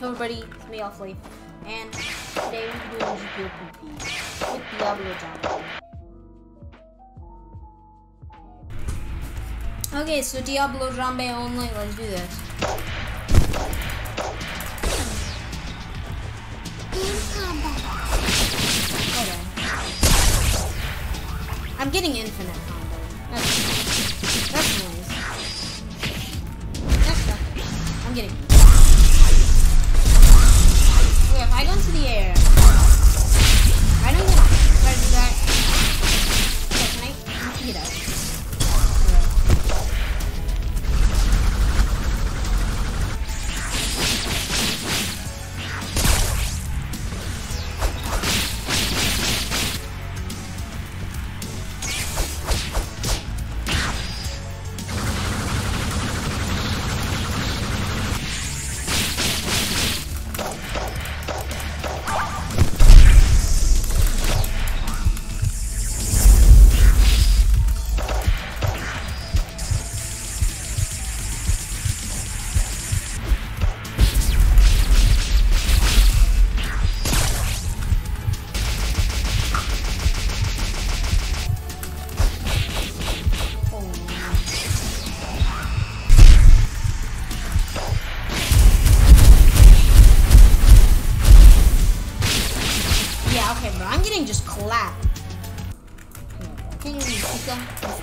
Hello everybody, it's me Awfully, and today we're doing GPOPP with Diablo Jambe. Okay, so Diablo Jambe only, let's do this. Okay. I'm getting infinite combo. That's, that's nice. That's not, I'm getting I go into the air,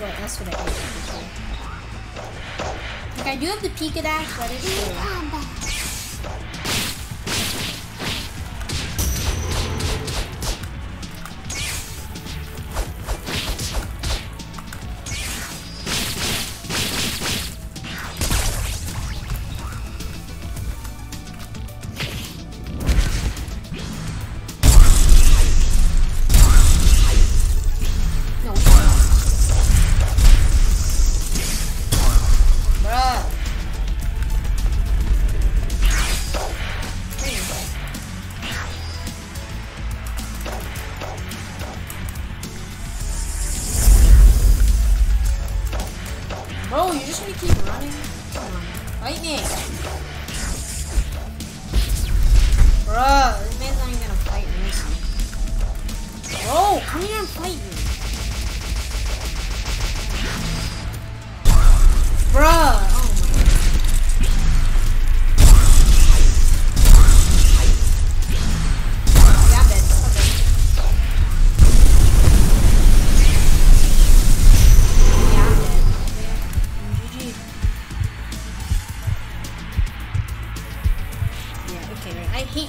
what, that's what I hate about this. Like, I do have the Pika dash, but it's me. Bruh, this man's not even gonna fight me. Bro, come here and fight me.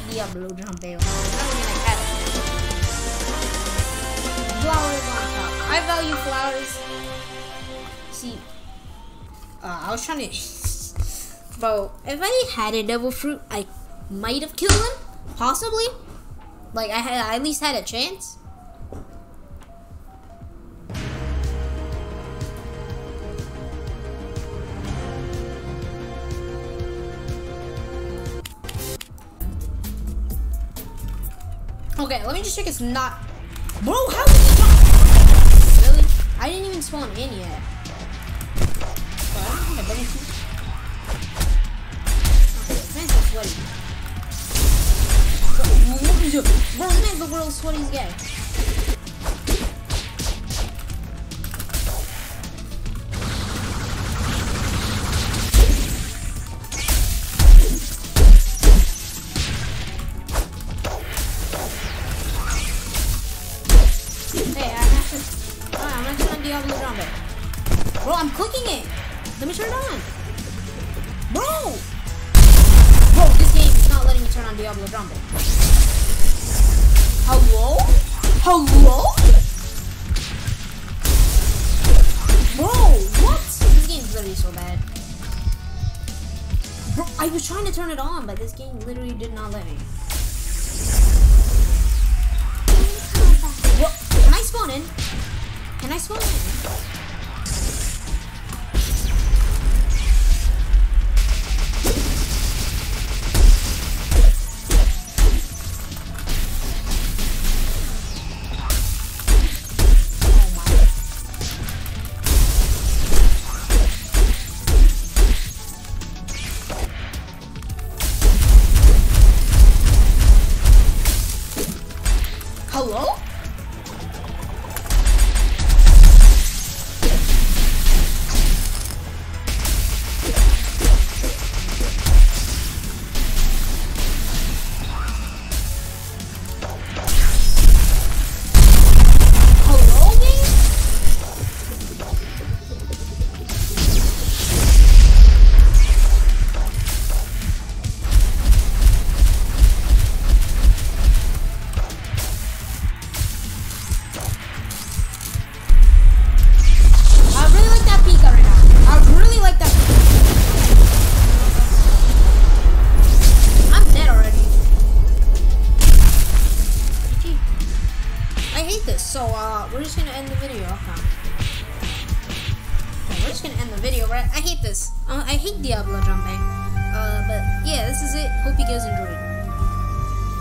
Right. I hate Diablo Jambe. I don't even like that. Flowers on top. I value flowers. See, uh, I was trying to. Bro, if I had a devil fruit, I might have killed him. Possibly. Like, I had I at least had a chance. Okay, let me just check it's not. Bro, how did not? Really? I didn't even spawn in yet. Man's so sweaty. Bro, this man's the world's sweatiest guy. Bro, I'm clicking it. Let me turn it on. Bro! Bro, this game is not letting me turn on Diablo Jambe. Hello? Hello? Bro, what? This game is literally so bad. Bro, I was trying to turn it on, but this game literally did not let me. We're just gonna end the video. Okay we're just gonna end the video, right? I hate this. Uh, I hate Diablo jumping. Uh, but yeah, this is it. Hope you guys enjoyed.